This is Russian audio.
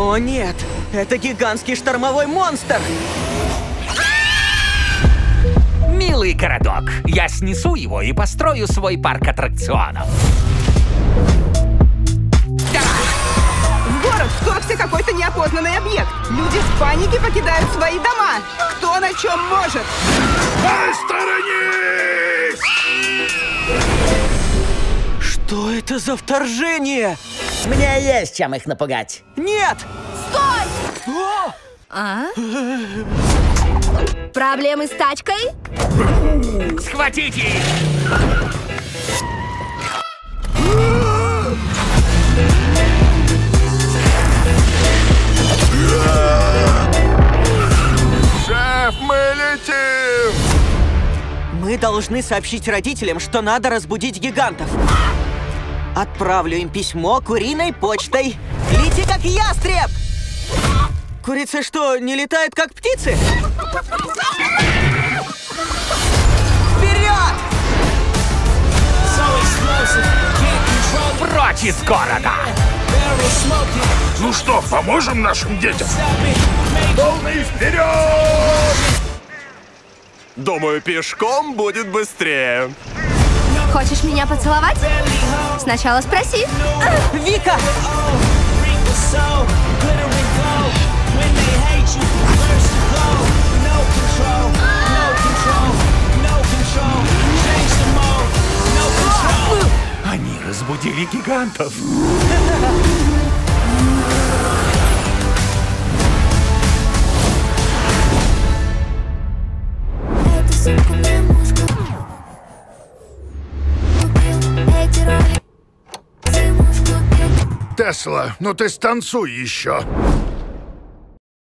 О нет, это гигантский штормовой монстр! Милый городок, я снесу его и построю свой парк аттракционов. В город вторгся какой-то неопознанный объект. Люди в панике покидают свои дома. Кто на чем может? Посторонись! Что это за вторжение? Мне есть чем их напугать. Нет! Проблемы с тачкой? Схватите их! Шеф, мы летим! Мы должны сообщить родителям, что надо разбудить гигантов. Отправлю им письмо куриной почтой. Лети как ястреб! Курица что, не летает как птицы? Вперед! Прочь из города! Ну что, поможем нашим детям? Полный вперед! Думаю, пешком будет быстрее. Хочешь меня поцеловать? Сначала спроси. Вика! Они разбудили гигантов. Эту сумку Тесла, ну ты станцуй еще.